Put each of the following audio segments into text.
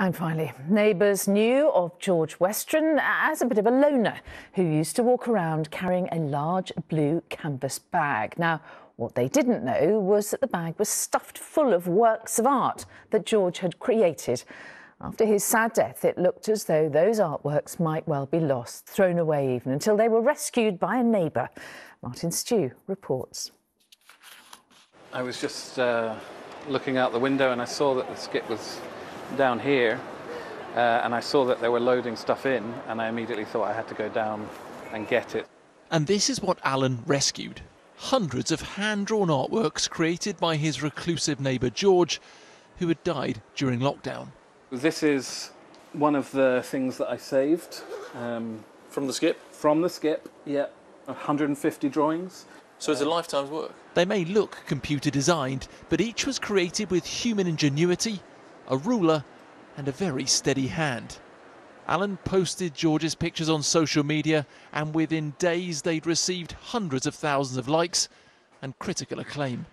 And finally, neighbours knew of George Westren as a bit of a loner who used to walk around carrying a large blue canvas bag. Now, what they didn't know was that the bag was stuffed full of works of art that George had created. After his sad death, it looked as though those artworks might well be lost, thrown away even, until they were rescued by a neighbour. Martin Stew reports. I was just uh, looking out the window and I saw that the skip was down here uh, and I saw that they were loading stuff in and I immediately thought I had to go down and get it. And this is what Alan rescued. Hundreds of hand-drawn artworks created by his reclusive neighbour George, who had died during lockdown. This is one of the things that I saved. Um, from the skip? From the skip, yeah. 150 drawings. So it's a lifetime's work? They may look computer designed, but each was created with human ingenuity a ruler, and a very steady hand. Alan posted George's pictures on social media, and within days they'd received hundreds of thousands of likes and critical acclaim.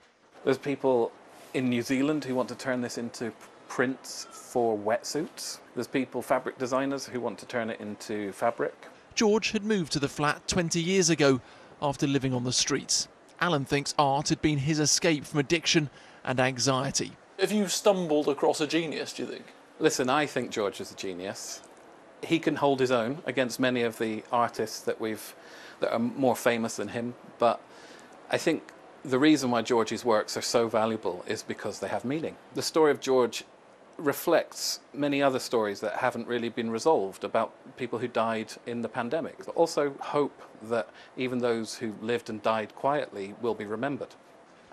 There's people in New Zealand who want to turn this into prints for wetsuits. There's people, fabric designers, who want to turn it into fabric. George had moved to the flat 20 years ago after living on the streets. Alan thinks art had been his escape from addiction and anxiety. Have you stumbled across a genius, do you think? Listen, I think George is a genius. He can hold his own against many of the artists that we've that are more famous than him, but I think the reason why George's works are so valuable is because they have meaning. The story of George reflects many other stories that haven't really been resolved about people who died in the pandemic. But also hope that even those who lived and died quietly will be remembered.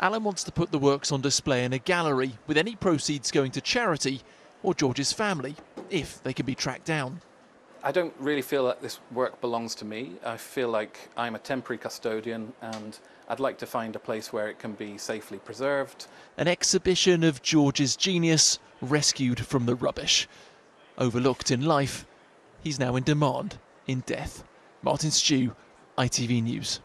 Alan wants to put the works on display in a gallery, with any proceeds going to charity or George's family, if they can be tracked down. I don't really feel that this work belongs to me. I feel like I'm a temporary custodian and I'd like to find a place where it can be safely preserved. An exhibition of George's genius rescued from the rubbish. Overlooked in life, he's now in demand in death. Martin Stew, ITV News.